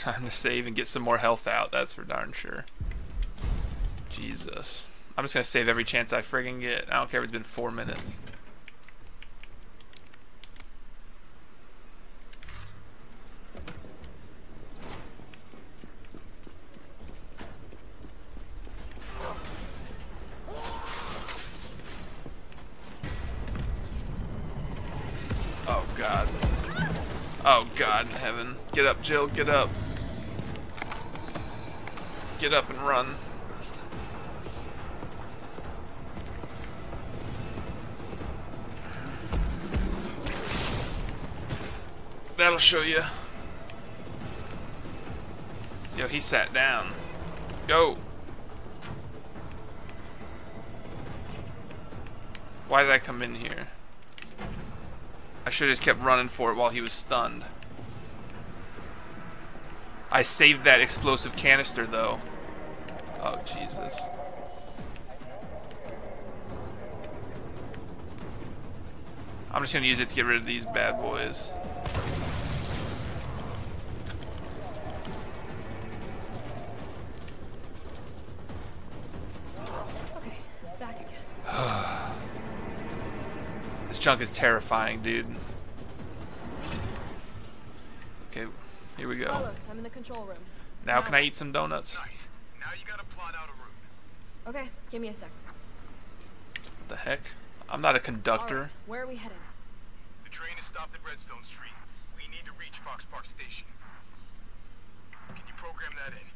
Time to save and get some more health out, that's for darn sure. Jesus. I'm just gonna save every chance I friggin' get. I don't care if it's been four minutes. Oh god. Oh god in heaven. Get up, Jill, get up. Get up and run. That'll show you. Yo, he sat down. Go. Why did I come in here? I should have just kept running for it while he was stunned. I saved that explosive canister, though. Oh, Jesus. I'm just gonna use it to get rid of these bad boys. Okay, back again. This junk is terrifying, dude. Okay, here we go. Carlos, I'm in the control room. Now can I eat some donuts? Nice. Now you gotta plot out a route. Okay, give me a sec. What the heck? I'm not a conductor. right, where are we heading? The train is stopped at Redstone Street. We need to reach Fox Park Station. Can you program that in?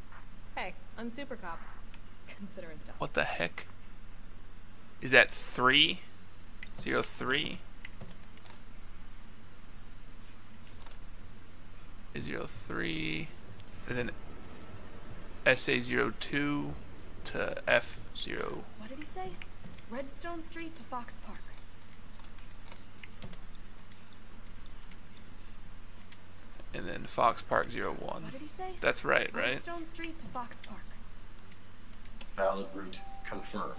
Hey, I'm Super Cop. Consider it done. What the heck? Is that three? Zero three? Zero three, and then SA zero two to F zero. What did he say? Redstone Street to Fox Park. and then Fox Park zero one. What did he say? That's right, right? Redstone Street to Fox Park. Valid route confirmed.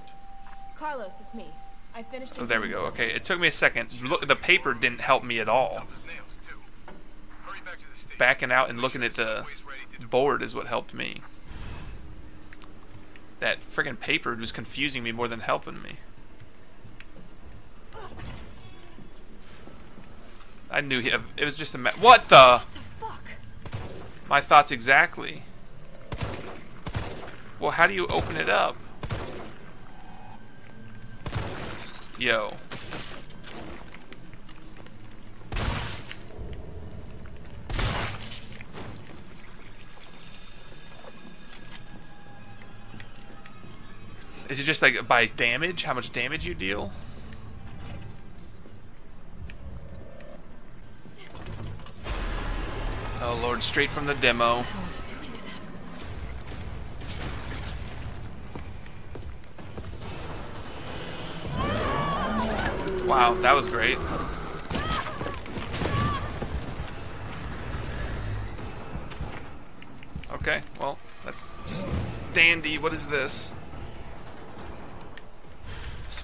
Carlos, it's me. I finished. Oh, there we go. something. Okay, it took me a second. Look, the paper didn't help me at all. Tough as nails, too. Hurry back to the station. Backing out and looking at the subway's ready to depart. board is what helped me. That friggin' paper was confusing me more than helping me. I knew he, it was just a What the? What the fuck? My thoughts exactly. Well, how do you open it up? Yo. Is it just like by damage? How much damage you deal? Oh lord, straight from the demo. Wow, that was great. Okay, well, that's just dandy. What is this?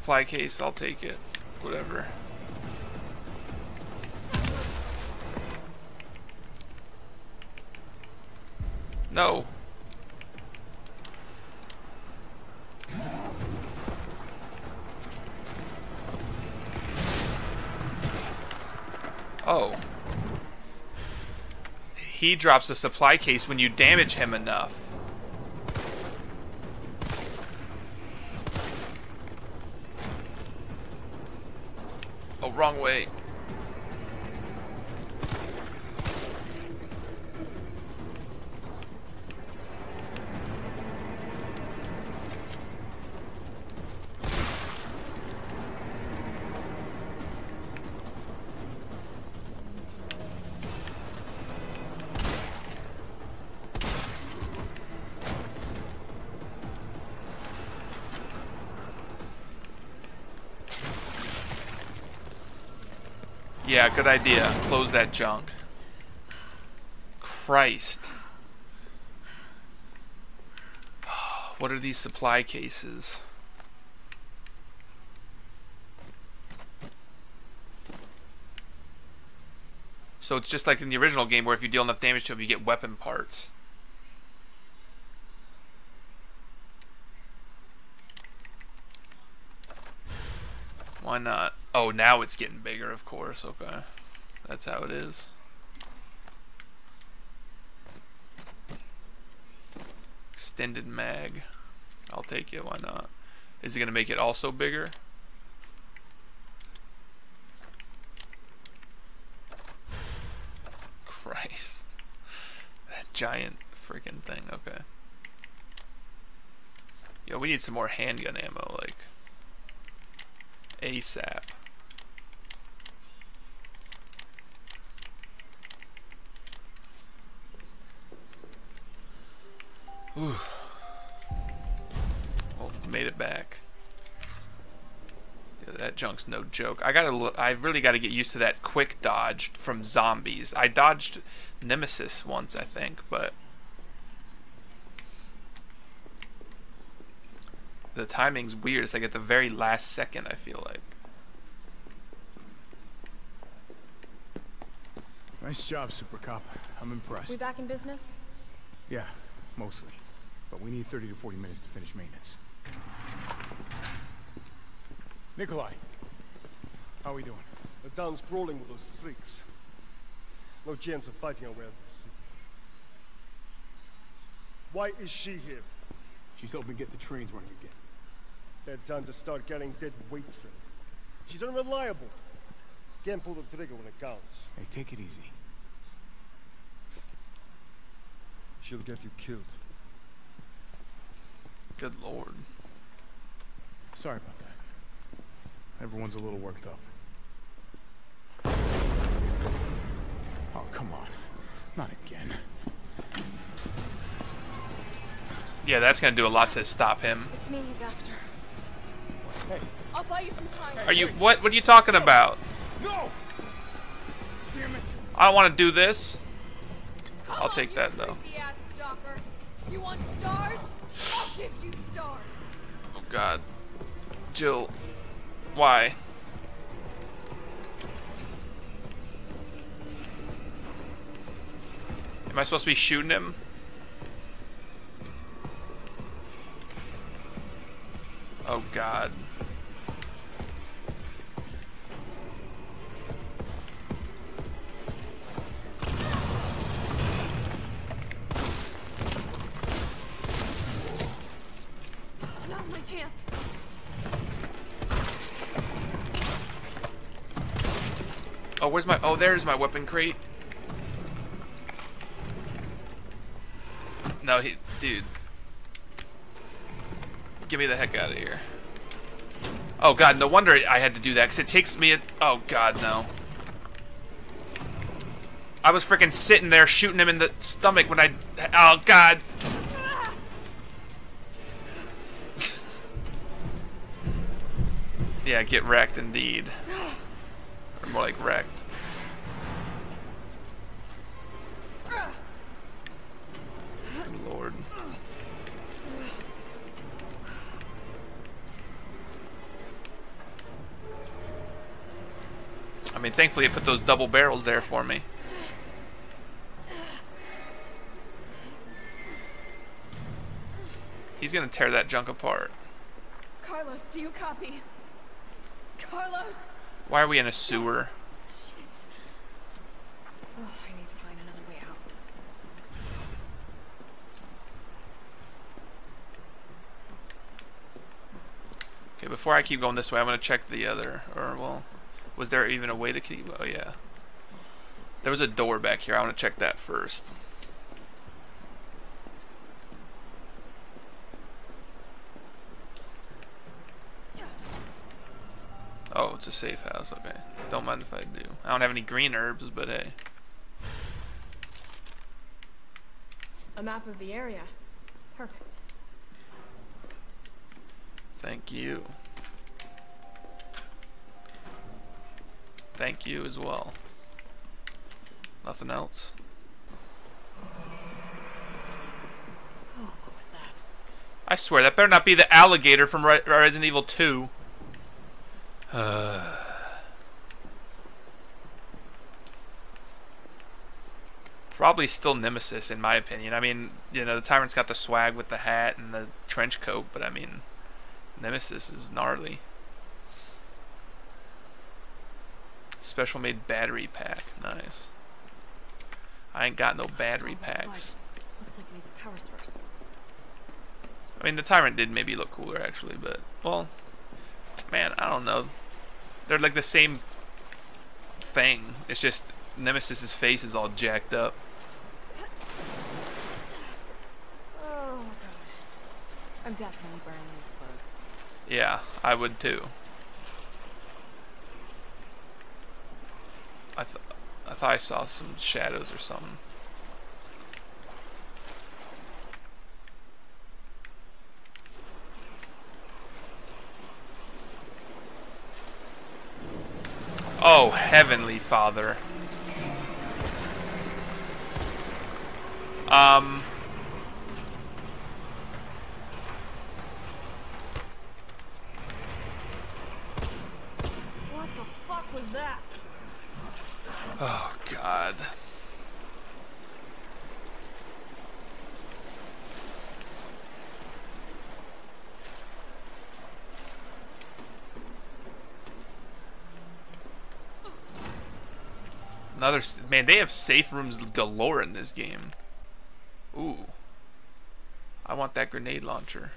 Supply case, I'll take it. Whatever. No. Oh. He drops a supply case when you damage him enough. Wrong way. Yeah, good idea. Close that junk. Christ. What are these supply cases? So it's just like in the original game where if you deal enough damage to him, you get weapon parts. Why not? Oh, now it's getting bigger, of course. Okay. That's how it is. Extended mag. I'll take it, why not? Is it going to make it also bigger? Christ. That giant freaking thing, okay. Yo, we need some more handgun ammo, like ASAP. Ooh. Well, made it back. Yeah, that junk's no joke. I gotta. Look, I really got to get used to that quick dodge from zombies. I dodged Nemesis once, I think, but the timing's weird. It's like at the very last second. I feel like. Nice job, Super Cop. I'm impressed. We back in business? Yeah, mostly. But we need 30 to 40 minutes to finish maintenance. Nikolai, how are we doing? The town's crawling with those freaks. No chance of fighting our way out of the city. Why is she here? She's helping get the trains running again. That time to start getting dead weight filled. She's unreliable. Can't pull the trigger when it counts. Hey, take it easy. She'll get you killed. Good lord. Sorry about that. Everyone's a little worked up. Oh, come on. Not again. Yeah, that's gonna do a lot to stop him. It's me he's after. Hey, I'll buy you some time. Are you what? What are you talking about? no! Damn it! I don't want to do this. Come I'll take you that, though. stalker. You want stars? I'll give you stars. Oh God, Jill, why? Am I supposed to be shooting him? Oh God. Where's my? Oh, there's my weapon crate. No, he, dude. Get me the heck out of here. Oh god, no wonder I had to do that, because it takes me a... Oh god, no. I was freaking sitting there shooting him in the stomach when I... Oh god. yeah, get wrecked indeed. Or more like wrecked. Mean, thankfully it put those double barrels there for me. He's gonna tear that junk apart. Carlos, do you copy? Carlos! Why are we in a sewer? Shit. Oh, I need to find another way out. Okay, before I keep going this way, I'm gonna check the other. Or well, was there even a way to keep? Oh yeah. There was a door back here. I want to check that first. Oh, it's a safe house. Okay. Don't mind if I do. I don't have any green herbs, but hey. A map of the area. Perfect. Thank you. Thank you as well. Nothing else. Oh, what was that? I swear, that better not be the alligator from Re Resident Evil 2. probably still Nemesis in my opinion. I mean, you know, the Tyrant's got the swag with the hat and the trench coat, but I mean, Nemesis is gnarly. Special made battery pack. Nice. I ain't got no battery packs. Looks like it needs a power source. I mean, the Tyrant did maybe look cooler, actually, but, well, man, I don't know. They're like the same thing. It's just Nemesis's face is all jacked up. Oh god. I'm definitely burning these clothes. Yeah, I would too. I th I thought I saw some shadows or something. Oh, heavenly Father. Um. What the fuck was that? Oh, God. Another man. They have safe rooms galore in this game. Ooh, I want that grenade launcher.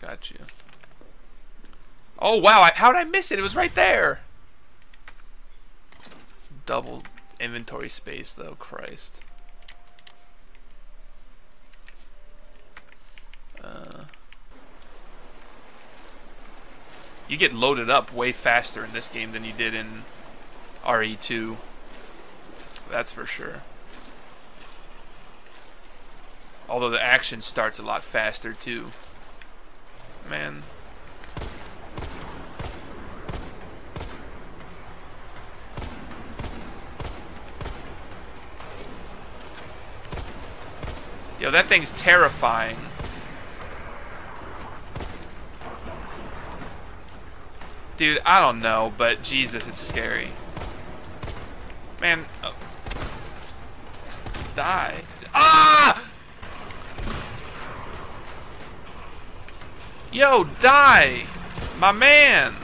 Got you. Oh wow! How did I miss it? It was right there. Double inventory space though. Christ. You get loaded up way faster in this game than you did in RE2. That's for sure. Although the action starts a lot faster too. Man. Yo, that thing's terrifying. Dude, I don't know, but Jesus, it's scary. Man, oh. Die. Ah! Yo, die! My man!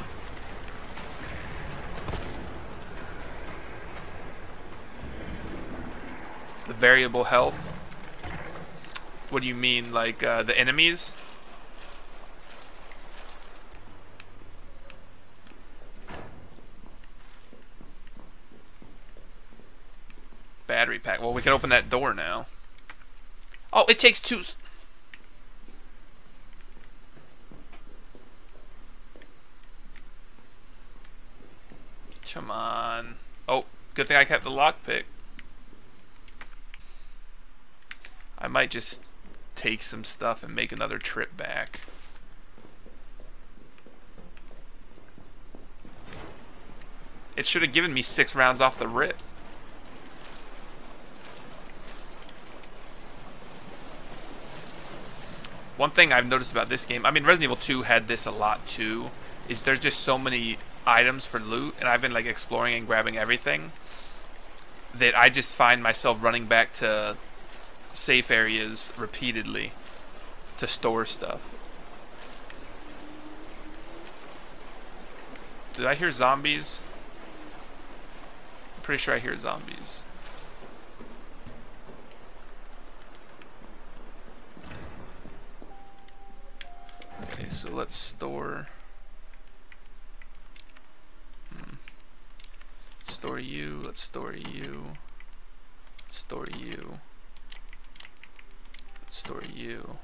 The variable health? What do you mean, like, uh, the enemies? Battery pack. Well, we can open that door now. Oh, it takes two... Come on. Oh, good thing I kept the lockpick. I might just take some stuff and make another trip back. It should have given me six rounds off the rip. One thing I've noticed about this game, I mean Resident Evil 2 had this a lot too, is there's just so many items for loot and I've been like exploring and grabbing everything that I just find myself running back to safe areas repeatedly to store stuff. Did I hear zombies? I'm pretty sure I hear zombies. Okay, so let's store. Hmm. Store you. Let's store you. Store you. Let's store you.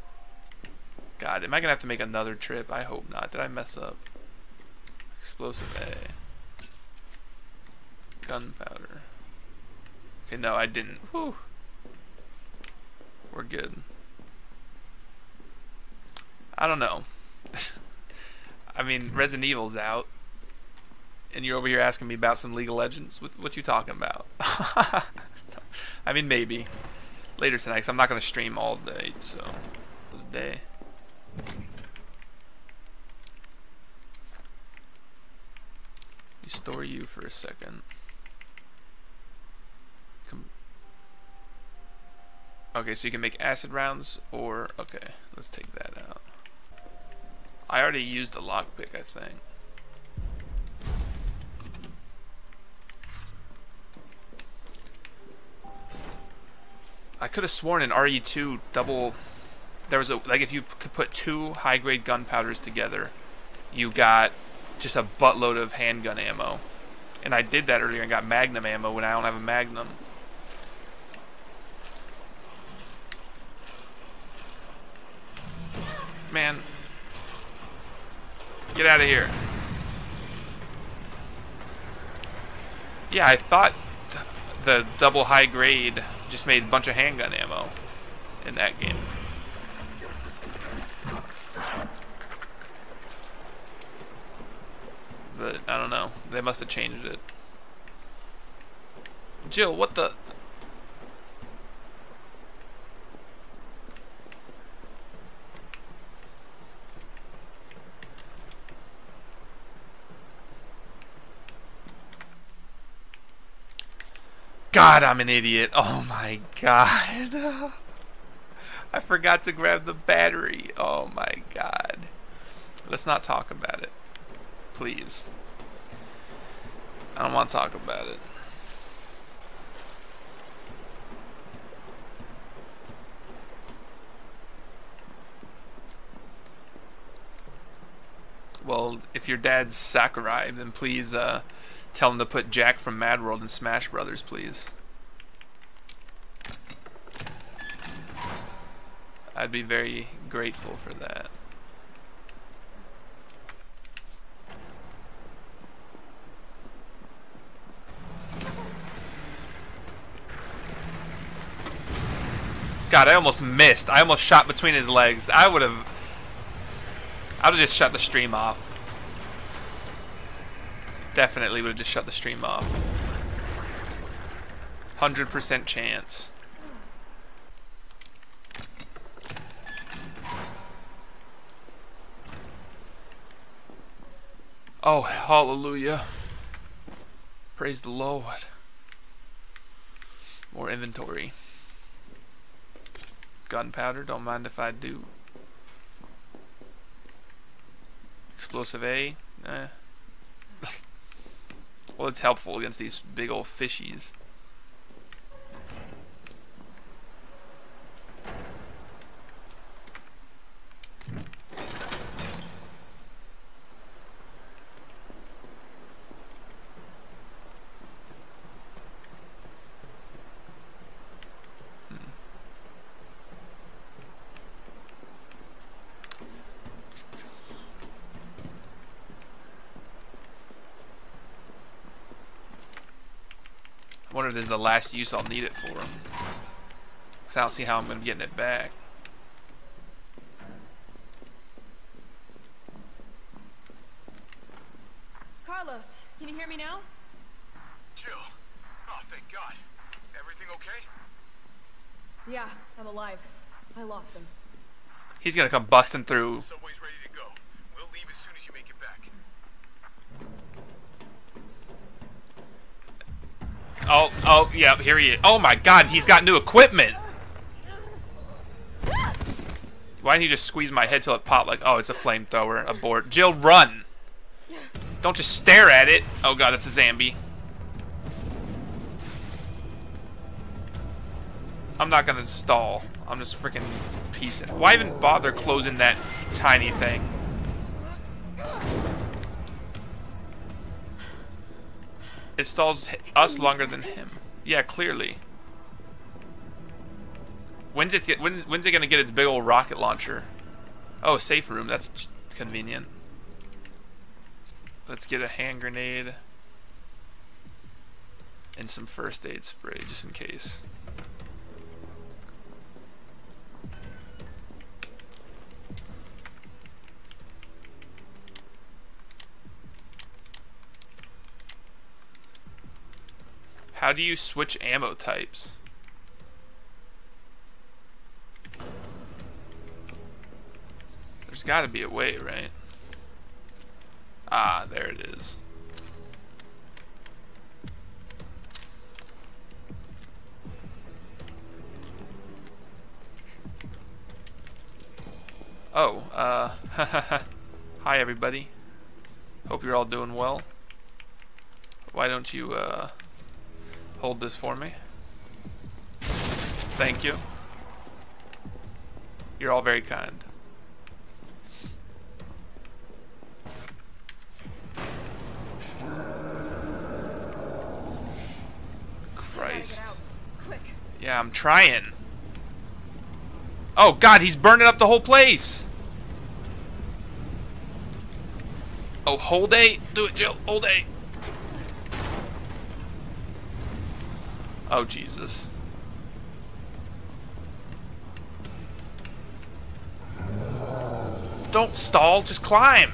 God, am I gonna have to make another trip? I hope not. Did I mess up? Explosive A. Gunpowder. Okay, no, I didn't. Whew. We're good. I don't know. I mean, Resident Evil's out, and you're over here asking me about some League of Legends. What, what you talking about? I mean, maybe later tonight. Cause I'm not gonna stream all day, so day. Restore you for a second. Okay, so you can make acid rounds, or okay, let's take that out. I already used the lockpick, I think. I could have sworn in RE2 double. There was a like if you could put two high grade gunpowders together, you got just a buttload of handgun ammo. And I did that earlier and got magnum ammo when I don't have a magnum. Man. Get out of here. Yeah, I thought th the double high grade just made a bunch of handgun ammo in that game. But I don't know. They must have changed it. Jill, what the? God, I'm an idiot. Oh my god. I forgot to grab the battery. Oh my god. Let's not talk about it. Please. I don't want to talk about it. Well, if your dad's Sakurai, then please uh, tell him to put Jack from Mad World in Smash Brothers, please. I'd be very grateful for that. God, I almost missed. I almost shot between his legs. I would have... I would have just shut the stream off. Definitely would have just shut the stream off. 100% chance. Oh, hallelujah. Praise the Lord. More inventory. Gunpowder, don't mind if I do. Explosive A, eh. well, it's helpful against these big old fishies. I this is the last use I'll need it for. Because I don't see how I'm going to be getting it back. Carlos, can you hear me now? Jill. Oh, thank God. Everything okay? Yeah, I'm alive. I lost him. He's going to come busting through. Subway's ready to go. We'll leave as soon as you make it back. Oh, oh, yeah, here he is. Oh my god, he's got new equipment! Why didn't he just squeeze my head till it popped like, oh, it's a flamethrower, abort. Jill, run! Don't just stare at it. Oh god, that's a Zambi. I'm not gonna stall. I'm just freaking piecing. Why even bother closing that tiny thing? It stalls us longer than him. Yeah, clearly. When's it get? When, when's it gonna get its big old rocket launcher? Oh, safe room. That's convenient. Let's get a hand grenade and some first aid spray just in case. How do you switch ammo types? There's gotta be a way, right? Ah, there it is. Oh, uh, hi everybody. Hope you're all doing well. Why don't you, uh, hold this for me? Thank you. You're all very kind. Christ. Yeah, I'm trying. Oh god, he's burning up the whole place. Oh, hold A. Do it, Jill. Hold A. Oh, Jesus. Don't stall, just climb.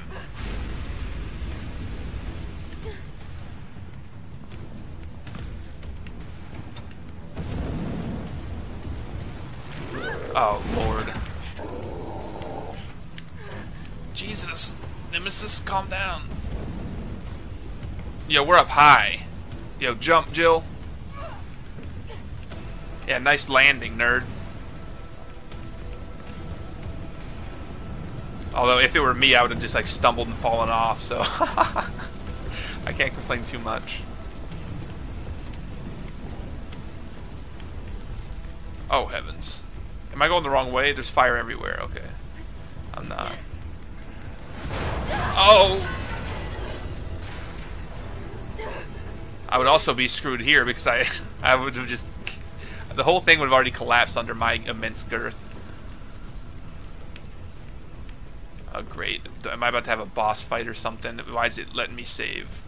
Oh, Lord. Jesus. Nemesis, calm down. Yo, we're up high. Yo, jump, Jill. Yeah, nice landing, nerd. Although, if it were me, I would have just, like, stumbled and fallen off, so... I can't complain too much. Oh, heavens. Am I going the wrong way? There's fire everywhere. Okay. I'm not. Oh! I would also be screwed here because I, I would have just, the whole thing would have already collapsed under my immense girth. Oh great, am I about to have a boss fight or something? Why is it letting me save?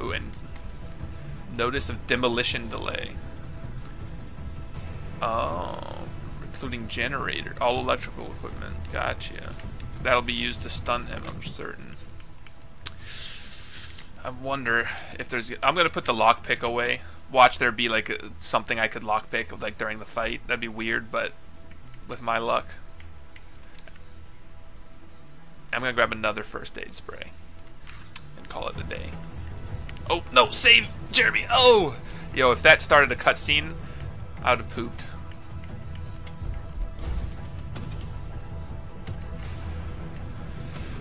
Ooh, and notice of demolition delay. Oh, including generator, all electrical equipment. Gotcha. That'll be used to stun him, I'm certain. I wonder if there's. I'm gonna put the lockpick away. Watch there be like something I could lockpick like during the fight. That'd be weird, but with my luck, I'm gonna grab another first aid spray and call it a day. Oh no! Save Jeremy! Oh, yo, if that started a cutscene, I would have pooped.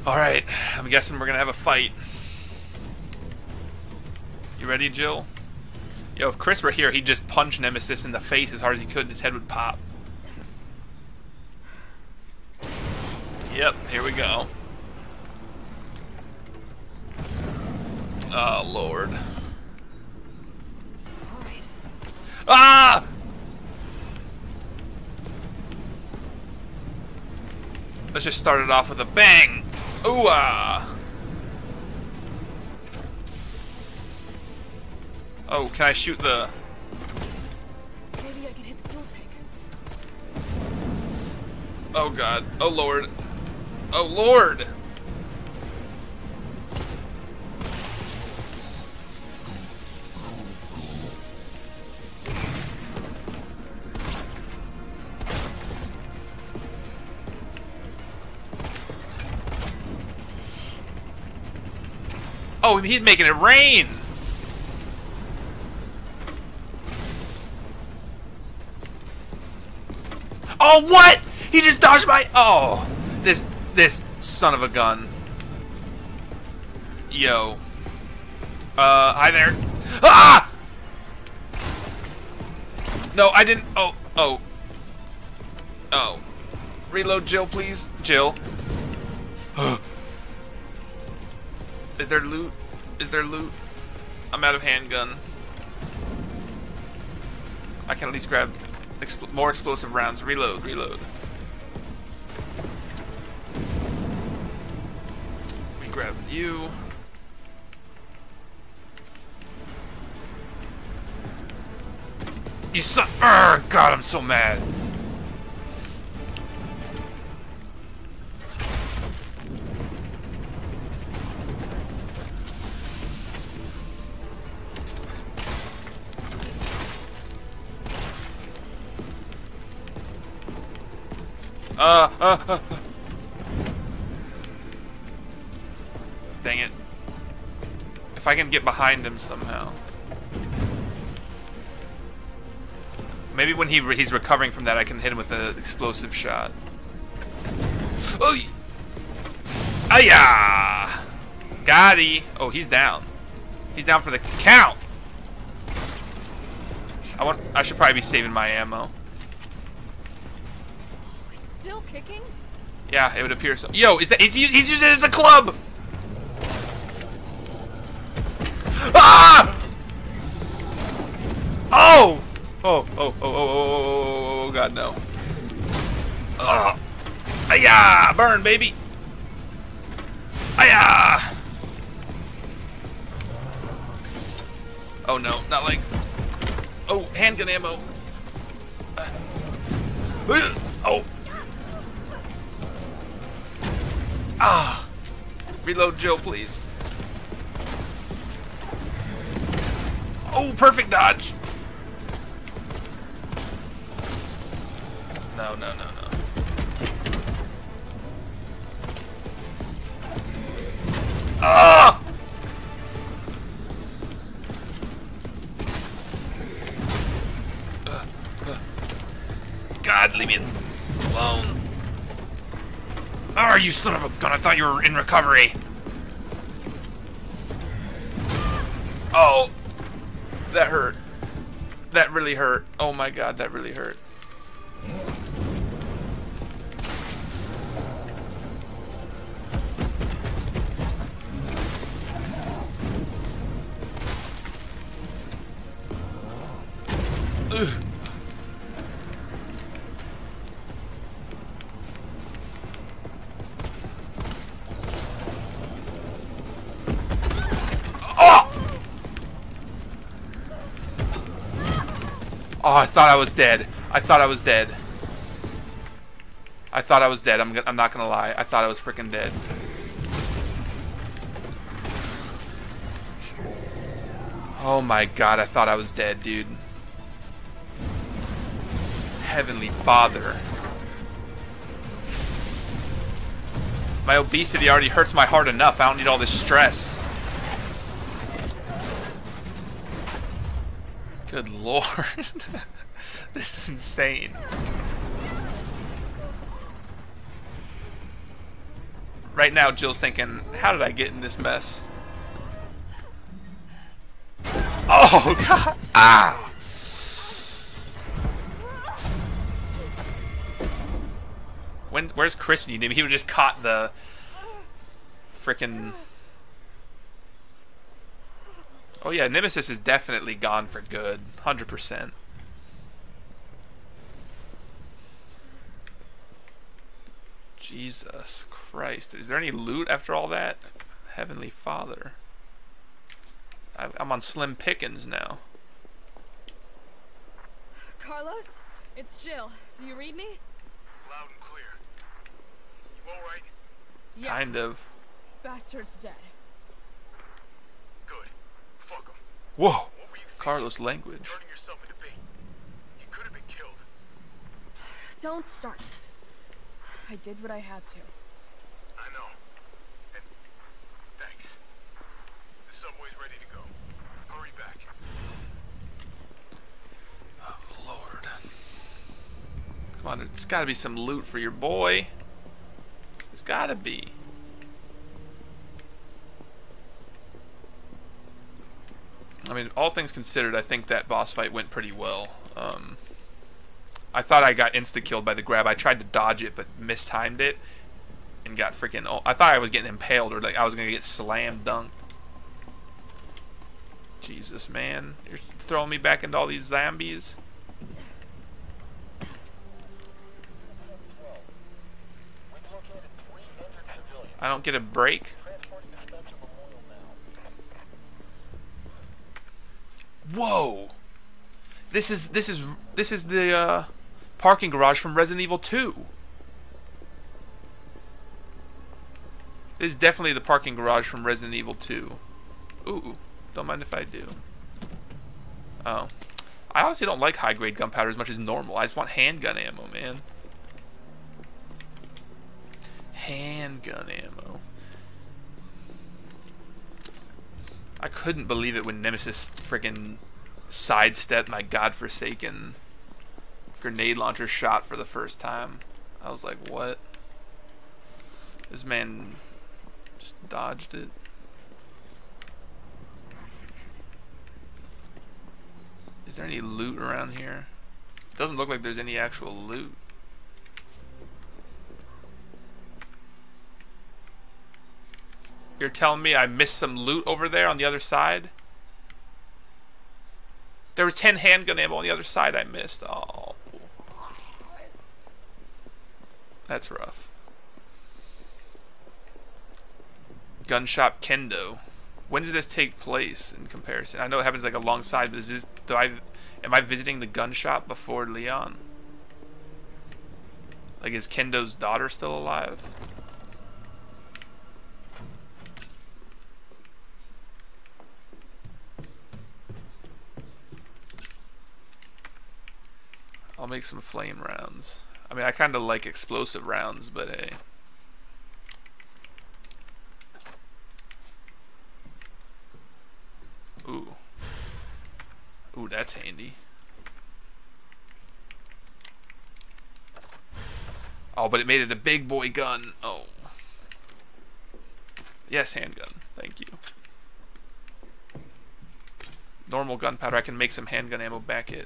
Alright, I'm guessing we're gonna have a fight. You ready, Jill? Yo, if Chris were here, he'd just punch Nemesis in the face as hard as he could and his head would pop. Yep, here we go. Oh, Lord. Ah! Let's just start it off with a bang. Ooh Oh, can I shoot the? Maybe I can hit the fuel tank. Oh God. Oh Lord. Oh Lord. Oh, he's making it rain. Oh, what? He just dodged my. Oh, this this son of a gun. Yo. Uh, hi there. Ah! No, I didn't. Oh, oh, oh. Reload, Jill, please. Jill. Is there loot? Is there loot? I'm out of handgun. I can at least grab expl more explosive rounds. Reload, reload. We grab you. You suck. Urgh, God, I'm so mad. Dang it. If I can get behind him somehow. Maybe when he re he's recovering from that, I can hit him with an explosive shot. Oy! Aya! Got he. Oh, he's down. He's down for the count. I want. I should probably be saving my ammo. Kicking? Yeah, it would appear so. Yo, is that? He's, he's using it as a club. Ah! Oh! Oh! Oh! Oh! Oh! Oh! Oh! oh, oh God, no! Oh! Aya! Burn, baby! Aya! Oh no, not like. Oh, handgun ammo. Uh, Oh. Ah. Reload Jill, please. Oh, perfect dodge. No, no, no, no. You son of a gun. I thought you were in recovery. Oh. That hurt. That really hurt. Oh my god, that really hurt. I thought I was dead. I thought I was dead. I thought I was dead. I'm, I'm not gonna lie. I thought I was freaking dead. Oh my god, I thought I was dead, dude. Heavenly Father. My obesity already hurts my heart enough. I don't need all this stress. Good lord. this is insane. Right now, Jill's thinking, how did I get in this mess? Oh, God. Ah. When, where's Chris need him? He would just caught the frickin' Oh yeah, Nemesis is definitely gone for good. 100%. Jesus Christ. Is there any loot after all that? Heavenly Father. I- I'm on Slim pickings now. Carlos? It's Jill. Do you read me? Loud and clear. You alright? Yeah. Kind of. Bastard's dead. Good. Fuck him. Whoa! What were you thinking? Carlos language. Turning yourself into bait. You could have been killed. Don't start. I did what I had to. I know. And thanks. The subway's ready to go. Hurry back. Oh, Lord. Come on, there's gotta be some loot for your boy. There's gotta be. I mean, all things considered, I think that boss fight went pretty well. Um, I thought I got insta killed by the grab. I tried to dodge it, but mistimed it and got freaking. Oh, I thought I was getting impaled or like I was gonna get slam dunked. Jesus, man, you're throwing me back into all these zombies. I don't get a break. Whoa! This is this is this is the uh, parking garage from Resident Evil 2. This is definitely the parking garage from Resident Evil 2. Ooh, don't mind if I do. Oh. I honestly don't like high grade gunpowder as much as normal. I just want handgun ammo, man. Handgun ammo. I couldn't believe it when Nemesis friggin' sidestepped my godforsaken grenade launcher shot for the first time. I was like, what? This man just dodged it. Is there any loot around here? It Doesn't look like there's any actual loot. You're telling me I missed some loot over there on the other side? There was 10 handgun ammo on the other side I missed. Oh. That's rough. Gun shop Kendo. When does this take place in comparison? I know it happens like alongside, but is this, do I, am I visiting the gun shop before Leon? Like, is Kendo's daughter still alive? I'll make some flame rounds. I mean, I kind of like explosive rounds, but hey. Ooh. Ooh, that's handy. Oh, but it made it a big boy gun. Oh. Yes, handgun. Thank you. Normal gunpowder. I can make some handgun ammo back at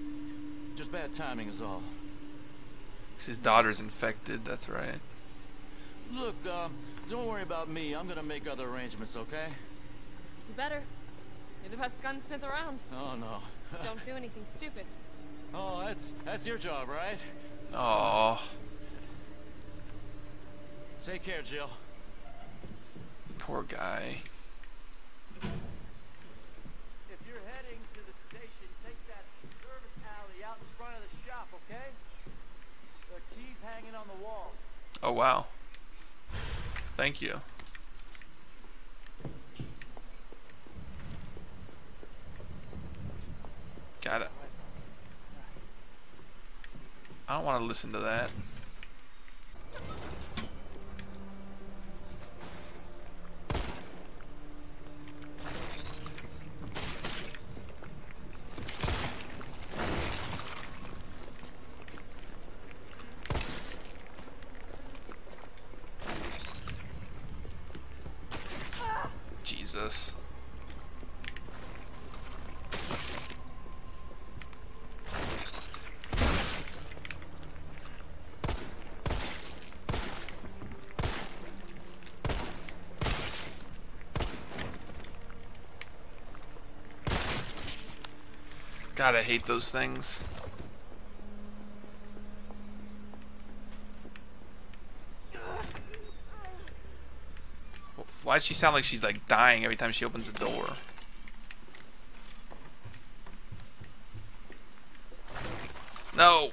just bad timing is all. 'Cause His daughter's infected, that's right. Look, um, don't worry about me. I'm gonna make other arrangements, okay? You better. You're the best gunsmith around. Oh no. Don't do anything stupid. oh, that's that's your job, right? Oh, Take care, Jill. poor guy. If you're heading to the station, take that service alley out in front of the shop, okay? There are keys hanging on the wall. Oh, wow. Thank you. Got it. I don't want to listen to that. God, I hate those things. Why does she sound like she's like dying every time she opens the door? No.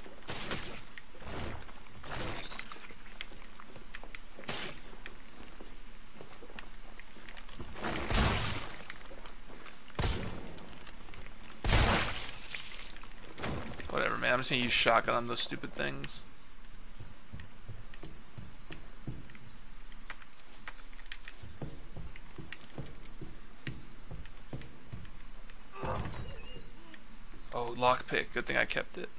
Whatever, man. I'm just gonna use shotgun on those stupid things. Oh, lockpick. Good thing I kept it.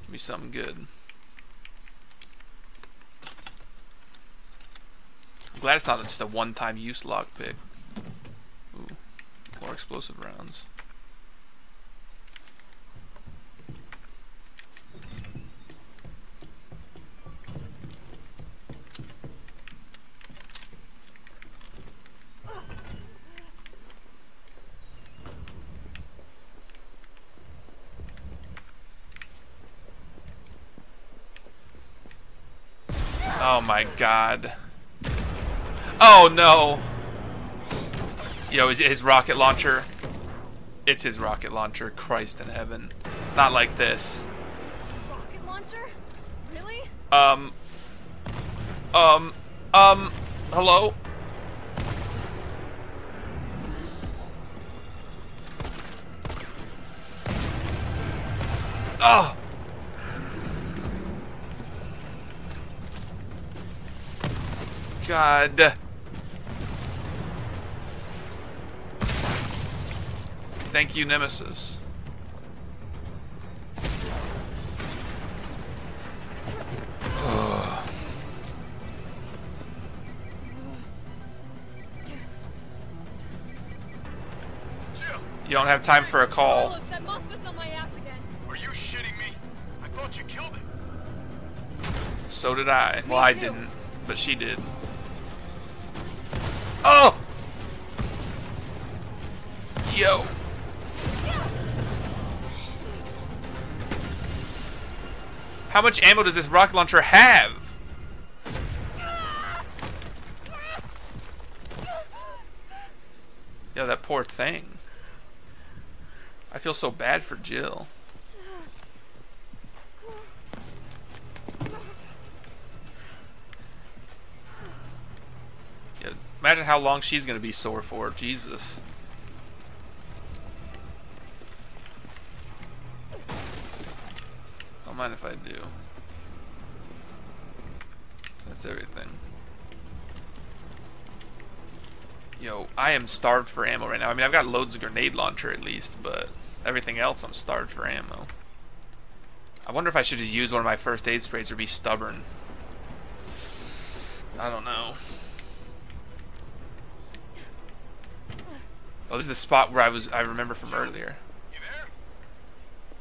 Give me something good. I'm glad it's not just a one-time use lockpick. Explosive rounds. Oh my god. Oh no! Yo, is it his rocket launcher? It's his rocket launcher. Christ in heaven. Not like this. Rocket launcher? Really? Um. Um. Um. Hello? Oh! God. Thank you, Nemesis. You don't have time for a call. Carlos, that monster's on my ass again. are you shitting me? I thought you killed it. So did I. Me Well, I too. didn't, but she did. How much ammo does this rocket launcher have? Yeah, that poor thing. I feel so bad for Jill. Yeah, imagine how long she's gonna be sore for. Jesus. Mind if I do. That's everything. Yo, I am starved for ammo right now. I mean, I've got loads of grenade launcher at least, but everything else I'm starved for ammo. I wonder if I should just use one of my first aid sprays or be stubborn. I don't know. Oh, this is the spot where I was. I remember from earlier. You there?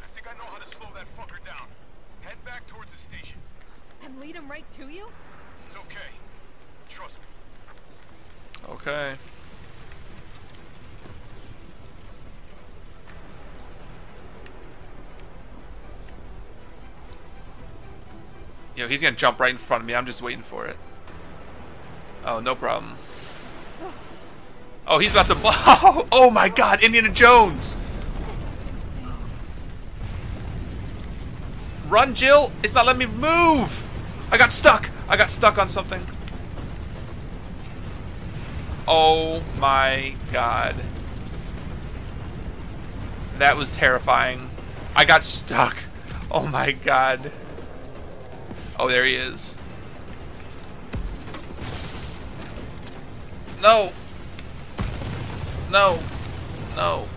I think I know how to slow that fucker down. Head back towards the station. And lead him right to you? It's okay. Trust me. Okay. Yo, he's gonna jump right in front of me. I'm just waiting for it. Oh, no problem. Oh, he's about to. Oh, oh my God, Indiana Jones! Run, Jill! It's not letting me move! I got stuck! I got stuck on something. Oh my god. That was terrifying. I got stuck. Oh my god. Oh, there he is. No. No. No.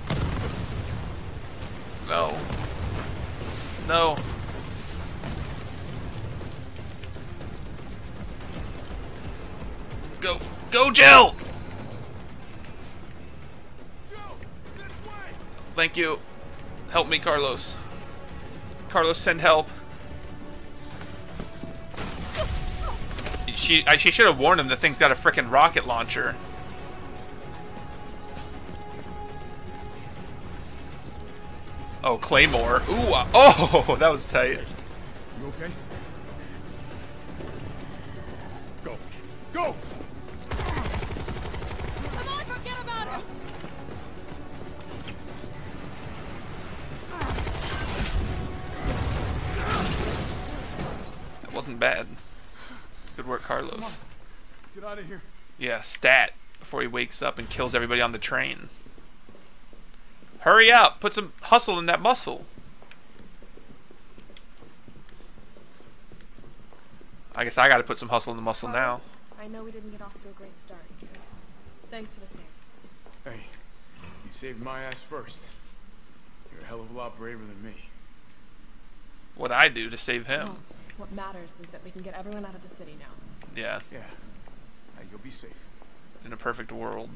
No. No. Go. Go, Jill! Thank you. Help me, Carlos. Carlos, send help. She, I, she should have warned him the thing's got a freaking rocket launcher. Oh, Claymore. Ooh, uh, oh, that was tight. You okay? Go. Go! Bad. Good work, Carlos. Let's get out of here. Yeah, stat before he wakes up and kills everybody on the train. Hurry up! Put some hustle in that muscle. I guess I gotta put some hustle in the muscle now. I know we didn't get off to a great start. Thanks for the save. Hey, you saved my ass first. You're a hell of a lot braver than me. What'd I do to save him. Well, what matters is that we can get everyone out of the city now. Yeah, Yeah. Hey, you'll be safe. in a perfect world.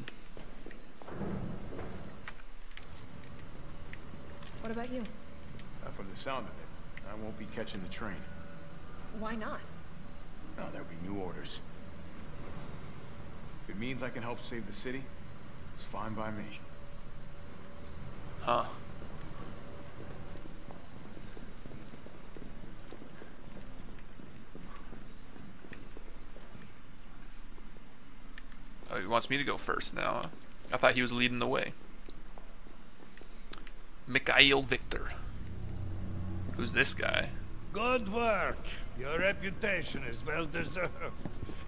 What about you? Uh, from the sound of it, I won't be catching the train. Why not? No, there'll be new orders. If it means I can help save the city, it's fine by me. Huh. Oh, he wants me to go first now. huh? I thought he was leading the way. Mikhail Victor. Who's this guy? Good work. Your reputation is well deserved.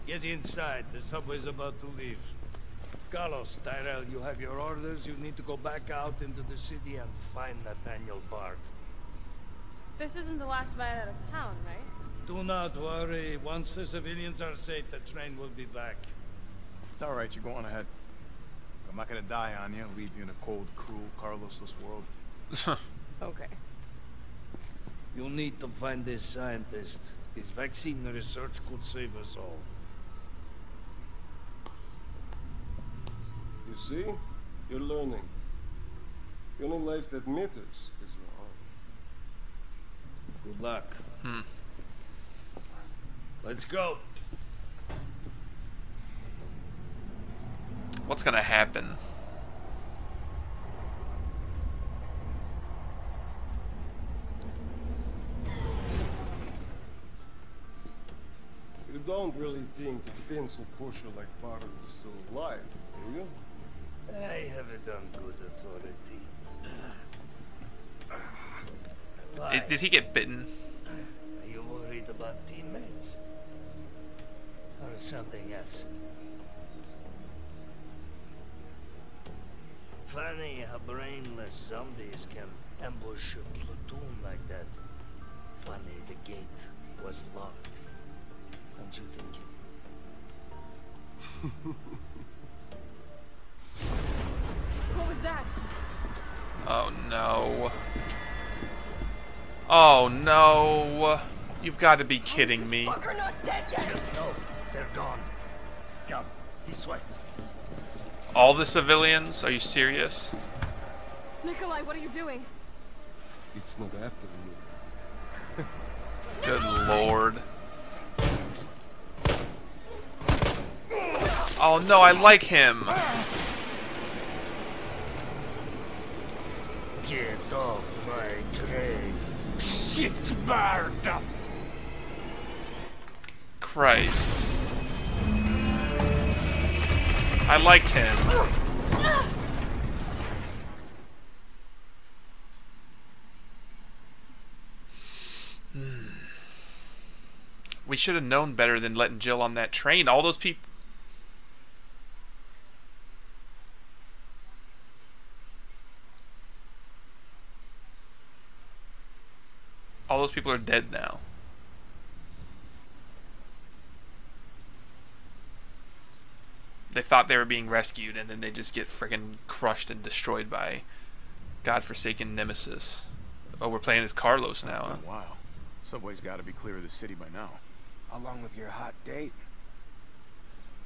Get inside. The subway's about to leave. Carlos, Tyrell, you have your orders. You need to go back out into the city and find Nathaniel Bard. This isn't the last bite out of town, right? Do not worry. Once the civilians are safe, the train will be back. It's all right. You're going ahead. I'm not gonna die on you. Leave you in a cold, cruel, Carlosless world. Okay. You'll need to find this scientist. His vaccine research could save us all. You see? You're learning. The only life that matters is your own. Good luck. Hmm. Let's go. What's gonna happen? You don't really think a pencil pusher like Bard is still alive, do you? I have it on good authority. Why? Did he get bitten? Are you worried about teammates? Or something else? Funny how brainless zombies can ambush a platoon like that. Funny the gate was locked. Don't you think? What was that? Oh no. Oh no. You've got to be kidding me. Fucker not dead yet! No, they're gone. Come, this way. All the civilians? Are you serious? Nikolai, what are you doing? It's not after you. Good lord. Oh no, I like him. Get off my train. Shit, Bard! Christ. I liked him. Hmm. We should have known better than letting Jill on that train. All those people. All those people are dead now. They thought they were being rescued, and then they just get freaking crushed and destroyed by godforsaken nemesis. Oh, we're playing as Carlos now. Huh? Wow. Subway's got to be clear of the city by now. Along with your hot date.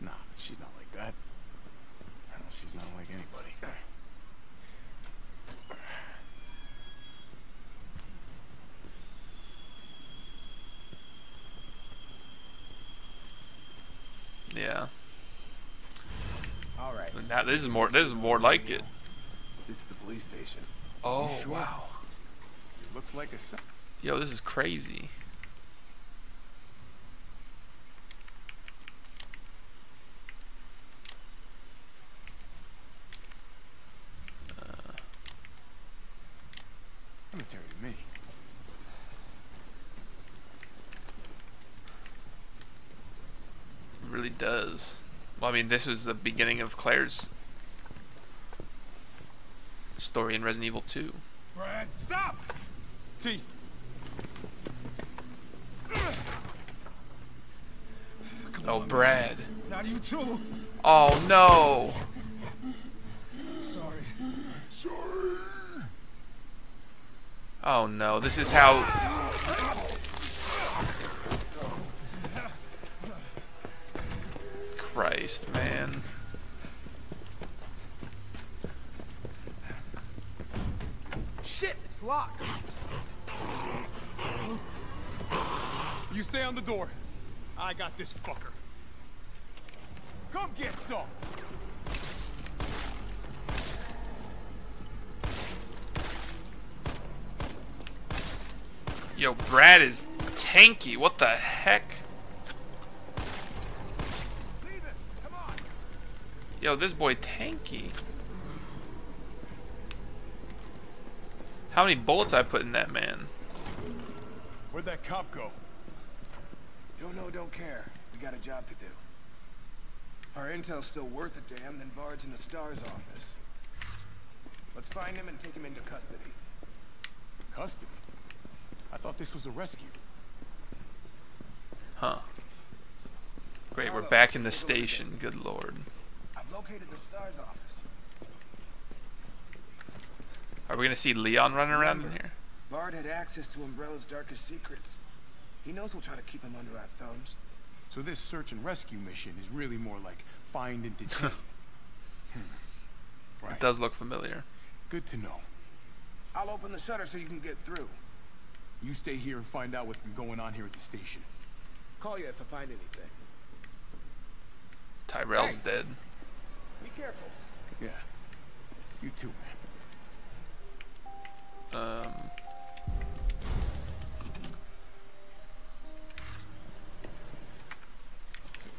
Nah, she's not like that. No, She's not like anybody. Yeah. All right. Now this is more. This is more like it. This is the police station. Oh sure? wow. It looks like a. Yo, this is crazy. Cemetery to me. It really does. Well, I mean, this was the beginning of Claire's story in Resident Evil 2. Brad, stop! T. Oh, Brad. Not you too. Oh no. Sorry. Sorry. Oh no. This is how. Christ, man. Shit, it's locked. You stay on the door. I got this fucker. Come get some. Yo, Brad is tanky. What the heck? Leave it. Come on. Yo, this boy tanky. How many bullets I put in that man? Where'd that cop go? Don't know, don't care. We got a job to do. If our intel's still worth a damn, then Bard's in the STARS office. Let's find him and take him into custody. Custody? I thought this was a rescue. Huh. Great, we're back in the station. Good lord. I've located the STARS office. Are we gonna see Leon running around in here? Bard had access to Umbrella's darkest secrets. He knows we'll try to keep him under our thumbs. So this search and rescue mission is really more like find and detain. hmm. Right. It does look familiar. Good to know. I'll open the shutter so you can get through. You stay here and find out what's been going on here at the station. Call you if I find anything. Tyrell's Thanks. dead. Be careful. Yeah. You too, man. Um.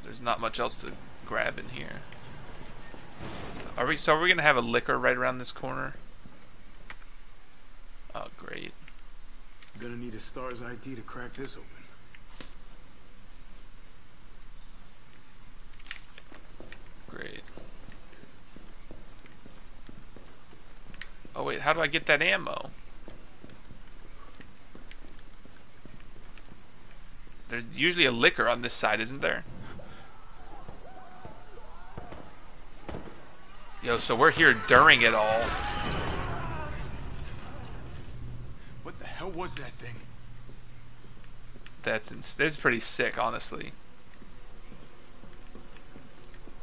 There's not much else to grab in here. Are we? So are we gonna have a licker right around this corner? Oh, great. I'm gonna need a STARS ID to crack this open. Great. Oh wait, how do I get that ammo? There's usually a licker on this side, isn't there? Yo, so we're here during it all. What the hell was that thing? That's ins- this is pretty sick, honestly.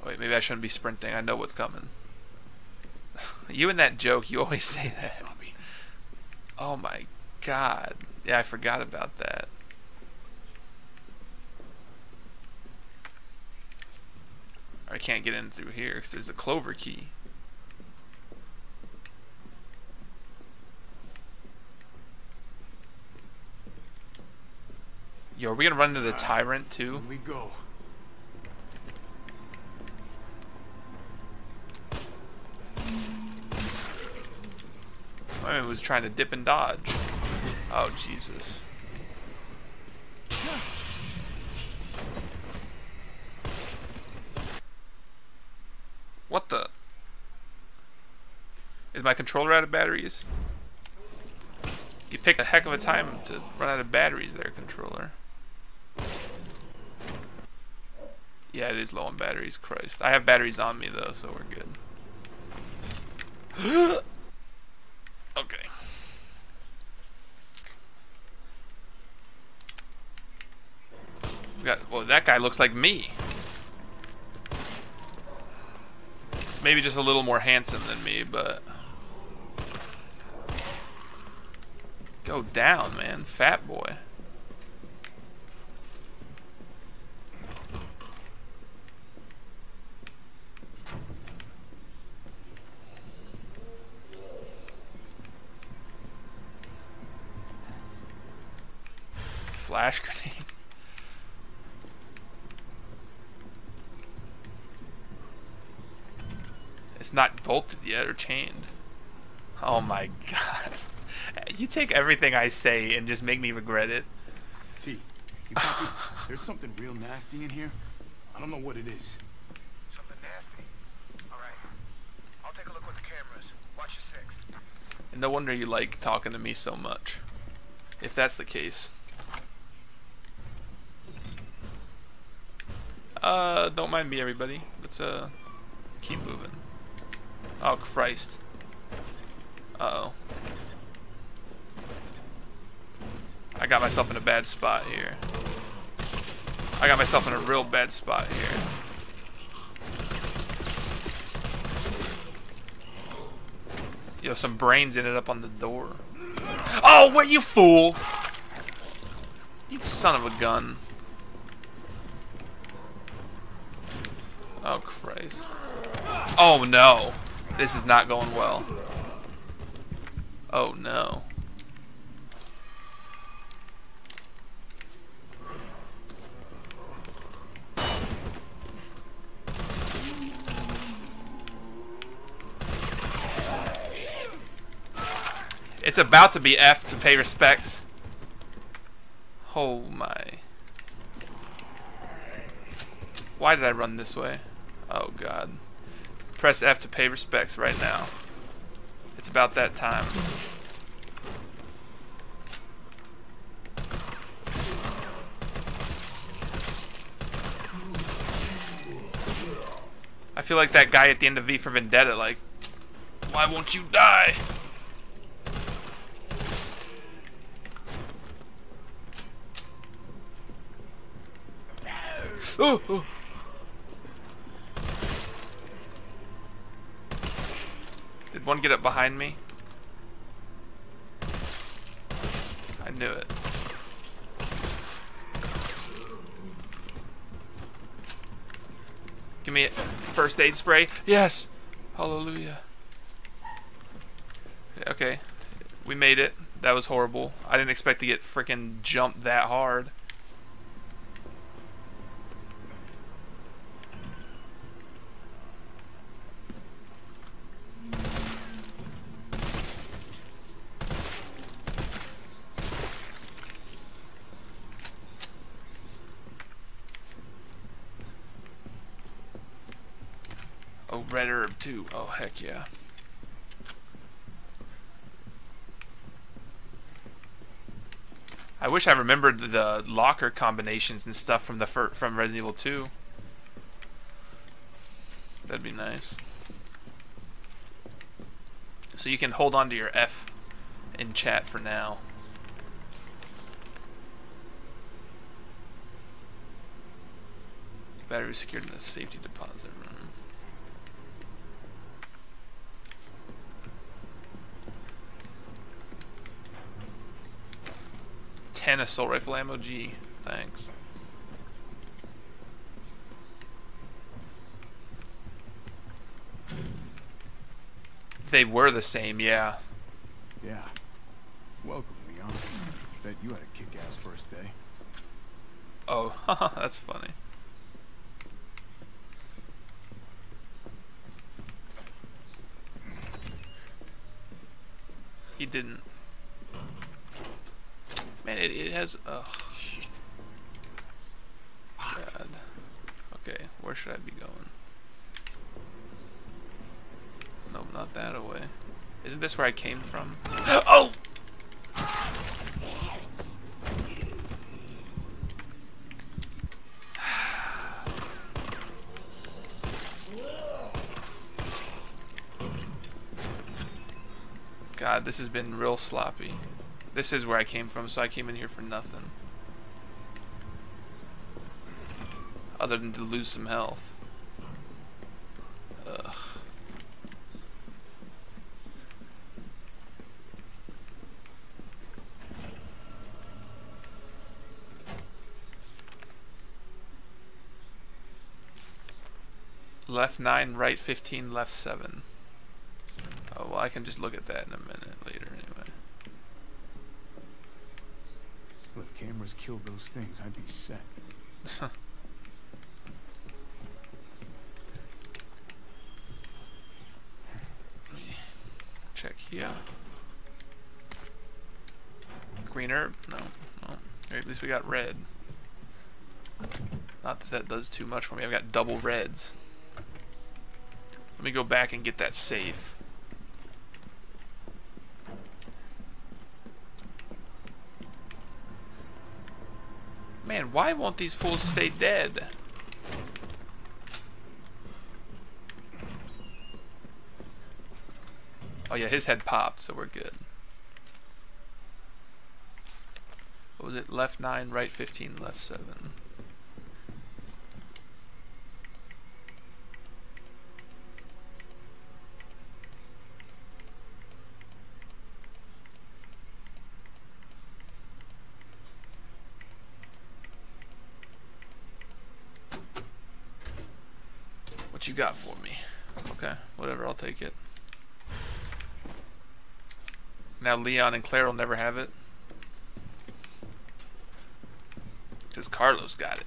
Wait, maybe I shouldn't be sprinting. I know what's coming. You and that joke, you always say that. Zombie. Oh my god. Yeah, I forgot about that. I can't get in through here because there's a clover key. Yo, are we gonna run into the tyrant too? Here we go. I was trying to dip and dodge. Oh Jesus. What the? Is my controller out of batteries? You picked a heck of a time to run out of batteries there, controller. Yeah, it is low on batteries, Christ. I have batteries on me though, so we're good. okay. Got well that guy looks like me. Maybe just a little more handsome than me, but Go down, man. Fat boy. Flash grenade. It's not bolted yet or chained. Oh my god. You take everything I say and just make me regret it. T, you? There's something real nasty in here. I don't know what it is. Something nasty. All right. I'll take a look with the cameras. Watch your six. And no wonder you like talking to me so much. If that's the case. Uh, don't mind me, everybody. Let's, uh, keep moving. Oh, Christ. Uh-oh. I got myself in a bad spot here. I got myself in a real bad spot here. Yo, some brains ended up on the door. Oh, what you fool! You son of a gun. Christ. Oh, no. This is not going well. Oh, no. It's about to be F to pay respects. Oh my. Why did I run this way? Oh god. Press F to pay respects right now. It's about that time. I feel like that guy at the end of V for Vendetta, like, why won't you die? Oh, oh. One get up behind me? I knew it. Give me a first aid spray. Yes! Hallelujah. Okay. We made it. That was horrible. I didn't expect to get freaking jumped that hard. Red herb too. Oh, heck yeah. I wish I remembered the locker combinations and stuff from the from Resident Evil 2. That'd be nice. So you can hold on to your F in chat for now. Battery secured in the safety deposit room. Ten assault rifle ammo G. Thanks. They were the same, yeah. Yeah. Welcome, Leon. Bet you had a kick-ass first day. Oh, that's funny. He didn't. It, it has. Oh Shit. God. Okay, where should I be going? Nope, not that away. Isn't this where I came from? oh! God, this has been real sloppy. This is where I came from, so I came in here for nothing. Other than to lose some health. Ugh. Left 9, right 15, left 7. Oh, well, I can just look at that in a minute later anyway. Well, if cameras killed those things, I'd be set. Check here. Green herb? No. Or at least we got red. Not that that does too much for me. I've got double reds. Let me go back and get that safe. Why won't these fools stay dead? Oh yeah, his head popped, so we're good. What was it? Left 9, right 15, left 7. Got for me? Okay, whatever, I'll take it. Now Leon and Claire will never have it. Because Carlos got it.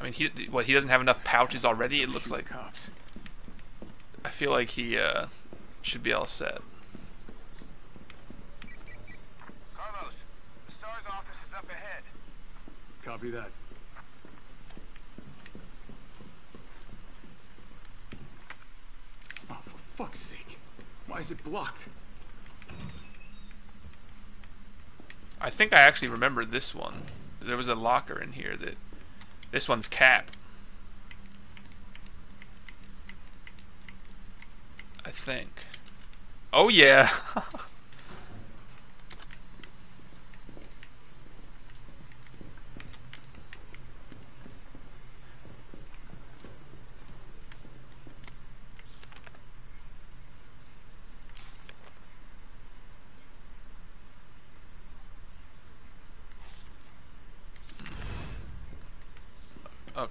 I mean, he what? He doesn't have enough pouches already. It looks like. I feel like he uh, should be all set. Carlos, the STARS office is Copy that. Oh, for fuck's sake. Why is it blocked? I think I actually remember this one. There was a locker in here that. This one's Cap. I think. Oh yeah.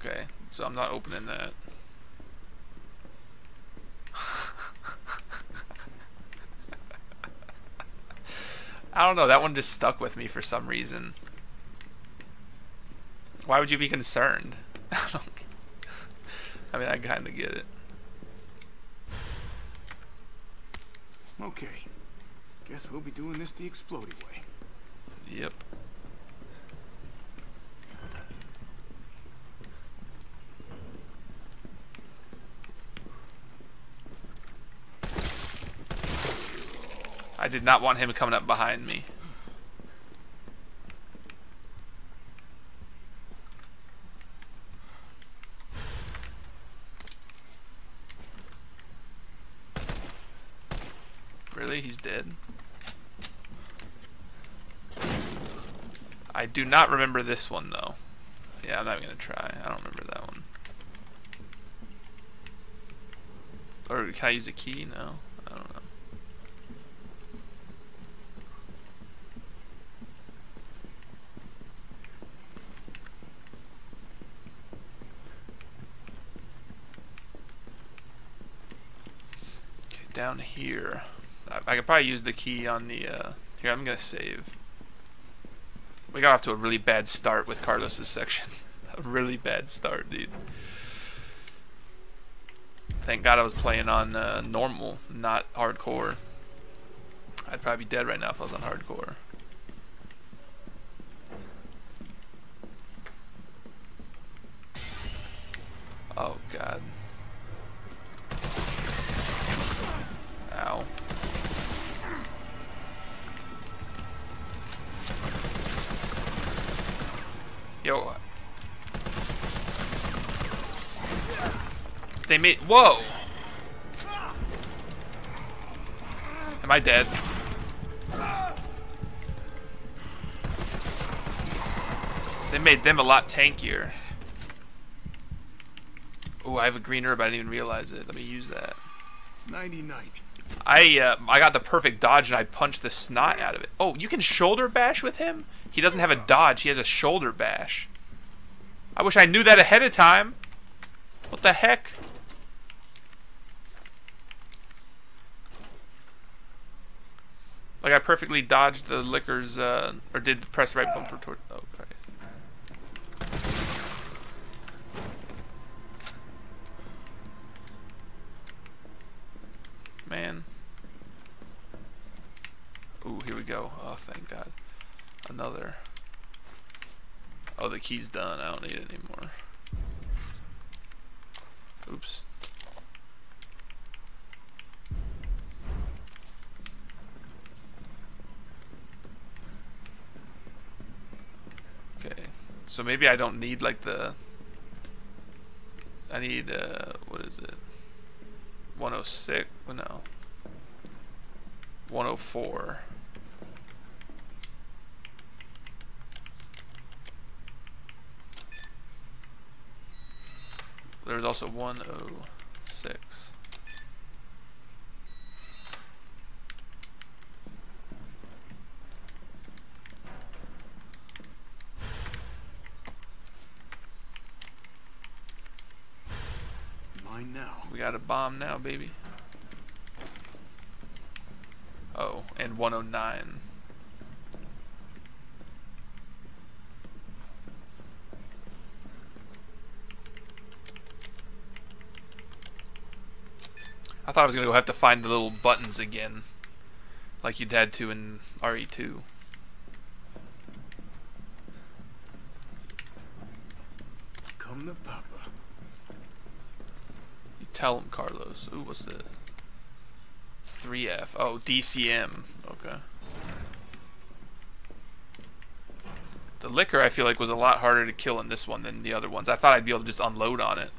okay, so I'm not opening that. I don't know, that one just stuck with me for some reason. Why would you be concerned? I, I mean, I kind of get it. Okay. Guess we'll be doing this the exploding way. Yep. I did not want him coming up behind me. Really? He's dead? I do not remember this one, though. Yeah, I'm not even going to try. I don't remember that one. Or can I use a key? No. I don't know. Okay, down here. I, I could probably use the key on the, uh, here, I'm gonna save. We got off to a really bad start with Carlos's section. a really bad start, dude. Thank God I was playing on uh, normal, not hardcore. I'd probably be dead right now if I was on hardcore. Oh God. Yo. They made. Whoa! Am I dead? They made them a lot tankier. Oh, I have a green herb. I didn't even realize it. Let me use that. 99. I uh, I got the perfect dodge and I punched the snot out of it. Oh, you can shoulder bash with him? He doesn't have a dodge. He has a shoulder bash. I wish I knew that ahead of time. What the heck? Like I perfectly dodged the lickers, uh, or did press right bumper toward. Oh, Christ. Man. Ooh, here we go. Oh, thank God. Another. Oh, the key's done. I don't need it anymore. Oops. Okay. So maybe I don't need like the I need uh what is it? 106? No. 104. There's also 106. Now. We got a bomb now, baby. Oh, and 109. I thought I was gonna have to find the little buttons again, like you'd had to in RE2. I'm the papa. You tell Ooh, what's this? 3F. Oh, DCM. Okay. The licker, I feel like, was a lot harder to kill in this one than the other ones. I thought I'd be able to just unload on it.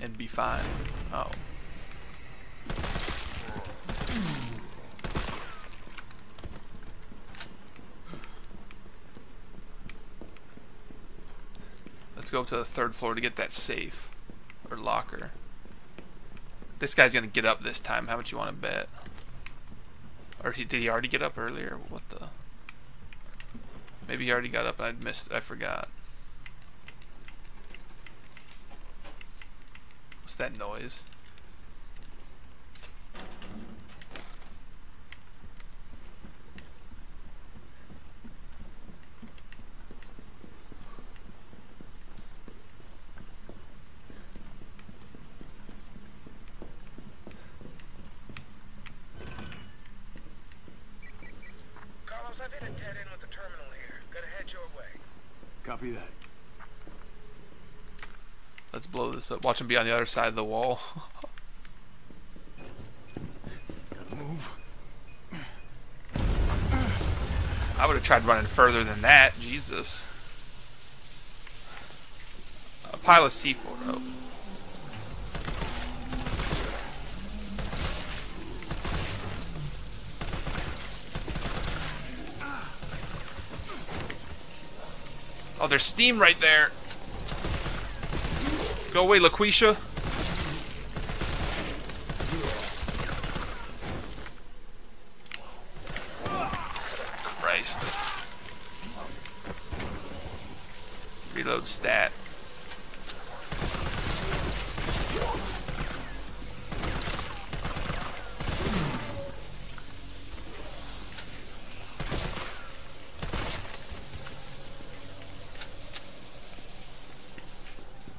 And be fine. Oh. Let's go up to the third floor to get that safe. Or locker. This guy's gonna get up this time. How much you want to bet? Or he, did he already get up earlier? What the? Maybe he already got up and I missed. I forgot. What's that noise? Carlos, I've hit a dead end with the terminal here. Gotta head your way. Copy that. Up. Watch him be on the other side of the wall. Move. I would have tried running further than that. Jesus. A pile of C4. Oh. Oh, there's steam right there. Go away, LaQuisha. Christ. Reload stat.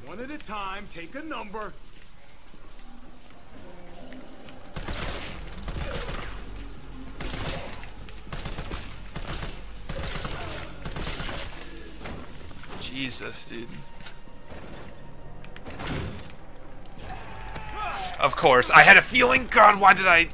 One at a take a number. Jesus, dude. Of course. I had a feeling. God, why did I...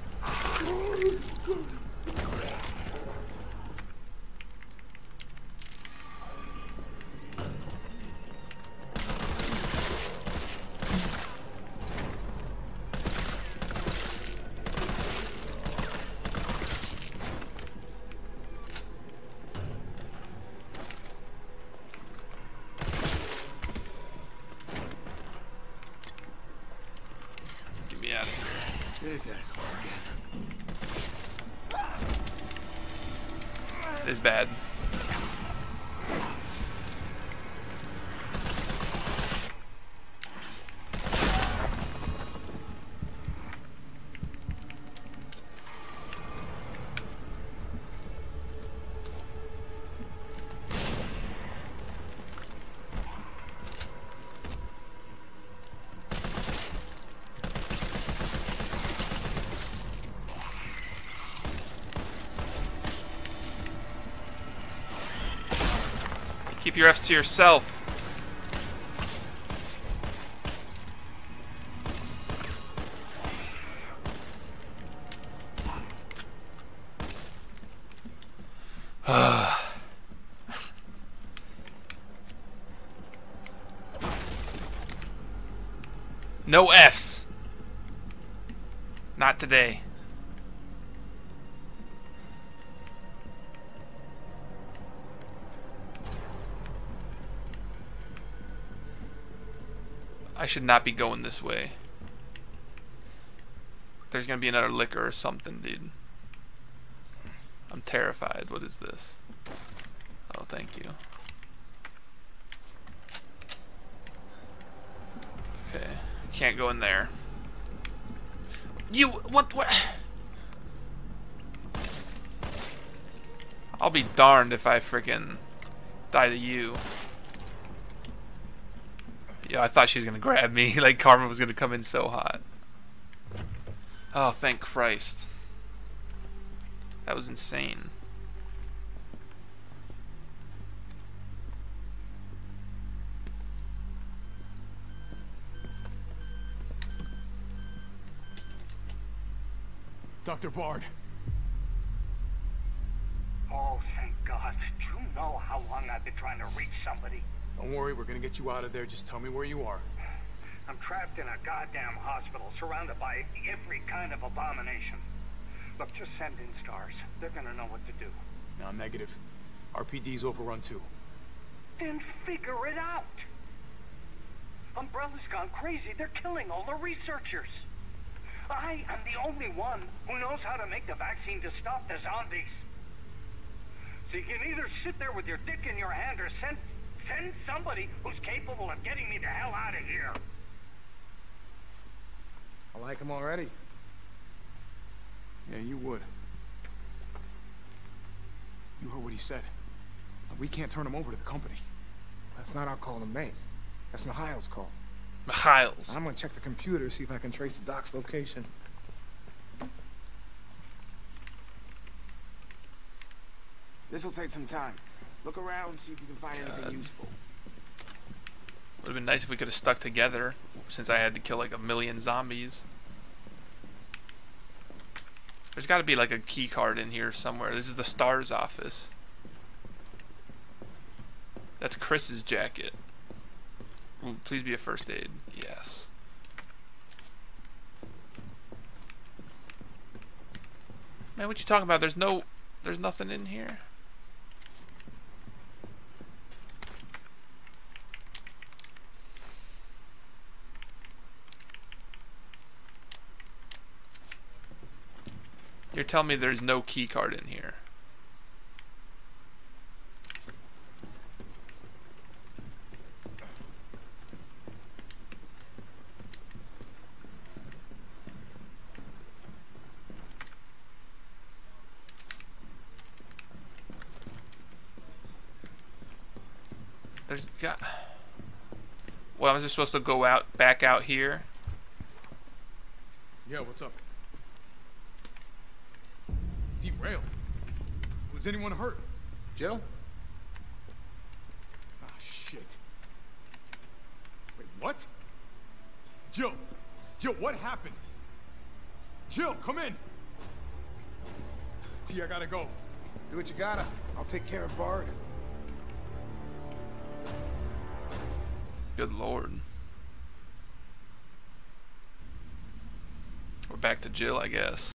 Keep your F's to yourself. Should not be going this way. There's gonna be another licker or something, dude. I'm terrified. What is this? Oh, thank you. Okay, I can't go in there. You what? What? I'll be darned if I freaking die to you. Yeah, I thought she was gonna grab me. like Karma was gonna come in so hot. Oh, thank Christ. That was insane. Dr. Bard. Oh, thank God. Do you know how long I've been trying to reach somebody? Don't worry, we're gonna get you out of there. Just tell me where you are. I'm trapped in a goddamn hospital, surrounded by every kind of abomination. Look, just send in STARS. They're gonna know what to do. No, negative. RPD's overrun too. Then figure it out. Umbrella's gone crazy. They're killing all the researchers. I am the only one who knows how to make the vaccine to stop the zombies. So you can either sit there with your dick in your hand or send send somebody who's capable of getting me the hell out of here. I like him already. Yeah, you would. You heard what he said. We can't turn him over to the company. That's not our call to make. That's Mikhail's call. Miles. I'm gonna check the computer, see if I can trace the doc's location. This'll take some time. Look around, see if you can find anything useful. Would have been nice if we could have stuck together, since I had to kill like a million zombies. There's got to be like a key card in here somewhere. This is the STARS office. That's Chris's jacket. Ooh, please be a first aid. Yes. Man, what you talking about? There's no, there's nothing in here. You're telling me there's no key card in here. There's got. Well, I'm just supposed to go out, back out here. Yeah, what's up? Derailed. Was anyone hurt? Jill? Ah, shit. Wait, what? Jill! Jill, what happened? Jill, come in! T, I gotta go. Do what you gotta. I'll take care of Bard. Good lord. We're back to Jill, I guess.